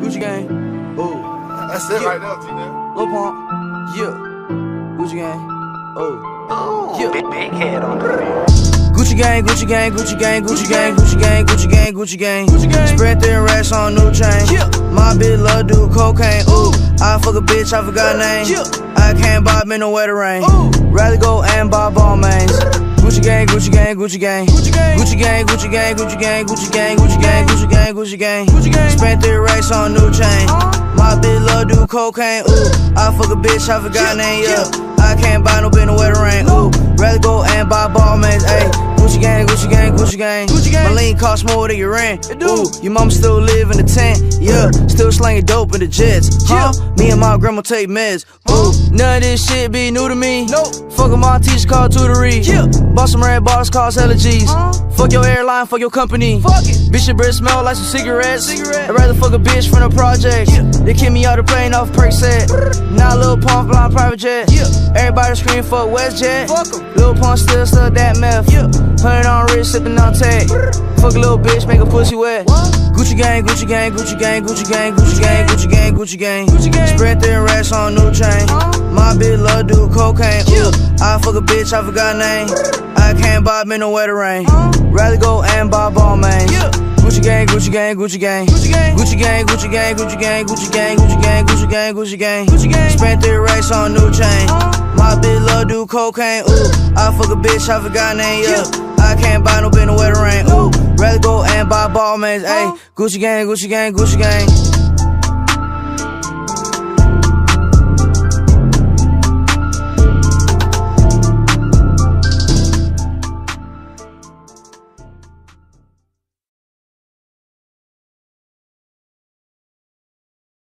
Gucci Gang. Oh. That's it yeah. right now, T-Man. Lil Pump. Yeah. Gucci Gang. Oh. Oh. Yeah. Big, big head on the beat. Gucci gang, Gucci gang, Gucci gang, Gucci gang, Gucci gang, Gucci gang, Gucci gang. Gucci gang. Spread their racks on new chain. My bitch love do cocaine. Ooh, I fuck a bitch, I forgot name. I can't bob in the wetter rain. Rather go and buy ball mains. Gucci gang, Gucci gang, Gucci gang. Gucci gang. Gucci gang, Gucci gang, Gucci gang, Gucci gang, Gucci gang, Gucci gang, Gucci gang. Gucci gang. Spent three racks on new chain. Uh-huh. My bitch love do cocaine. Ooh, I fuck a bitch, I forgot name. Yeah, I can't buy no bitch no wetter rain. Ooh, rather go and buy ball mains. Ayy, Gucci gang, Gucci gang, Gucci gang. My lean cost more than your rent. Ooh, your mom still live in the tent. Yeah, still slanging dope in the jets. Huh? Me and my grandma take meds. Ooh, none of this shit be new to me. Nope. Fuck my teacher called tutory. Yeah. Bought some red bars, hella G's. Huh? Fuck your airline, fuck your company. Fuck it. Bitch, your breath smell like some cigarettes. Cigarette. I'd rather fuck a bitch from the project. Yeah. They kick me out the plane off perk set. Now Lil Pump flying private jet. Yeah. Everybody scream fuck WestJet. Fuck 'em. Lil Pump still stuck that meth. Yeah. Hundred on wrist, sipping on tech. Fuck a little bitch, make a pussy wet. What? Gucci gang, Gucci gang, Gucci gang, Gucci gang, Gucci gang, Gucci gang, Gucci gang. Gucci gang. Spread thin racks on new chain. Huh? My bitch love do cocaine. Yeah. I fuck a bitch, I forgot name. I can't buy me no wetter rain. Huh? Rather go and buy ball mains. Yeah. Gucci gang, Gucci gang, Gucci gang. Gucci gang. Gucci gang, Gucci gang, Gucci gang, Gucci gang, Gucci gang, Gucci gang, Gucci gang. Gucci gang. Spent three racks on new chain. My bitch love do cocaine. Ooh, I fuck a bitch, I forgot name. Yeah. I can't buy no bitch no wetter rain. Ooh, rather go and buy ball mains. Ayy, Gucci gang, Gucci gang, Gucci gang.